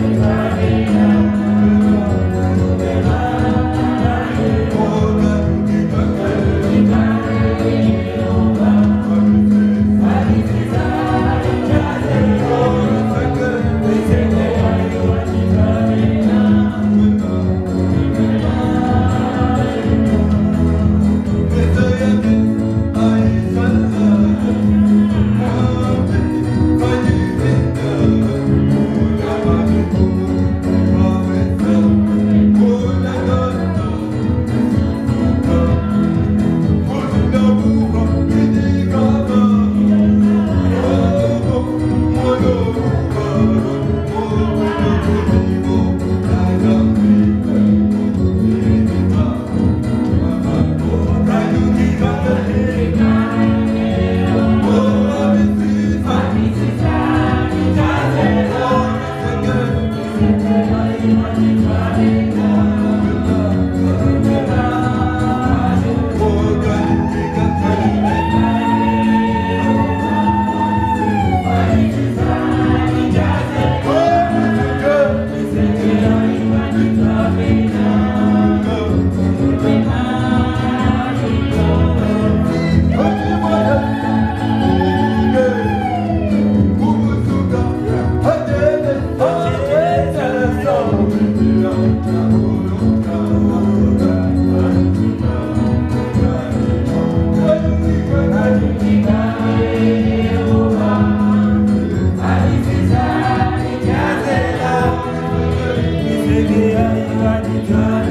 i. everybody. God